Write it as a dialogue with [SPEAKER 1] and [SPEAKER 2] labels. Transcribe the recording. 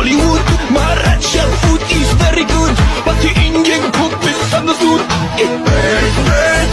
[SPEAKER 1] Hollywood My Russian food is very good But the Indian cook misunderstood It's burns, burns